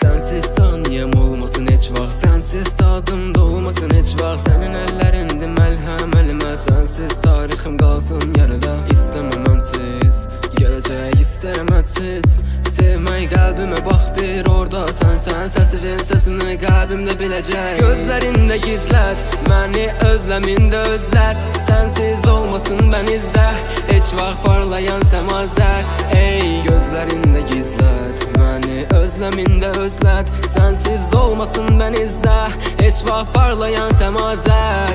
Sensiz saniyem olmasın heç vaxt Sensiz saatım dolmasın heç vaxt Sənin əllərində məlhəm əlimə Sensiz tarixim qalsın yarıda. İstəməm mənsiz Gələcək istərəm hədsiz Sevmək qəlbimə bax bir orada. Sən sən səsivin səsini qəlbimdə biləcək Gözlərində gizlət Məni özləmində özlət Sənsiz olmasın bən izlə Heç vaxt parlayan səmazər Ey gözlərində gizlət Məni özləmində özlət Sənsiz olmasın bən izlə. Heç vaxt parlayan səmazər.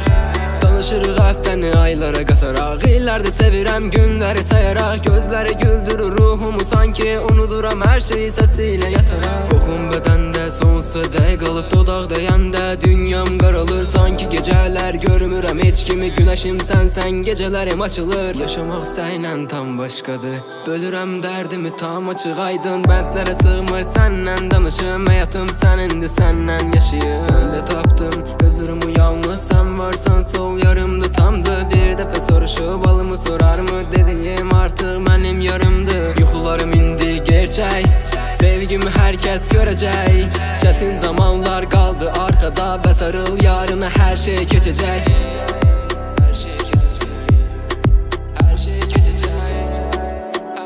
Danışırıq həftəni aylara qataraq. İllərdə sevirəm günləri sayaraq. Gözləri güldürür ruhumu sanki. Unuduram hər şeyi səsilə yataraq. Qoxum bədəndə sonsuza dəy qalıb dodaq deyəndə Dünyam gecələr Görmürəm heç kimi. Günəşim sənsən Gecələrim açılır. Yaşamaq sənlə tam başqadır Bölürəm dərdimi tam açıq aydın. Bəndlərə sığmır səndən danışım. Həyatım sənindir səndən yaşayım Səndə tapdım özürümü yalnız sən varsan sol yarımdı tamdı Bir dəfə soruşub alımı sorarmı dediyim artıq gün herkes görecek. Çetin zamanlar kaldı arkada. Ve şey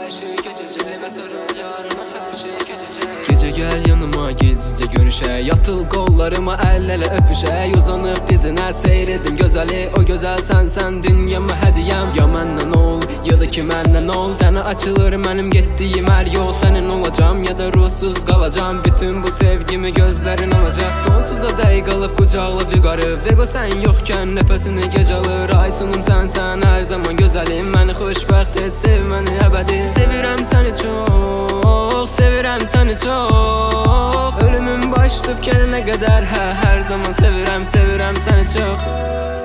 şey şey sarıl yarına her şey geçecek. Gece gel yanıma gizlice görüşe. Yatıl kollarıma el ele öpüşe. Uzanıp dizine seyredin gözeli O güzel sen sendin ya mı hediyem? Ya ki məndən ol Sənə açılır mənim getdiyim hər yol. Sənin olacam ya da ruhsuz qalacam Bütün bu sevgimi gözlərin alacaq. Sonsuza dəy qalıb qucaqlı vüqarı Vego sən yoxkən nəfəsini gec alır. Ay sunum sənsən hər zaman gözəlim Məni xoşbəxt et, sev məni əbədi. Sevirəm səni çox, sevirəm səni çox. Ölümüm baş tutub gələnə qədər Hə, hər zaman sevirəm, sevirəm səni çox.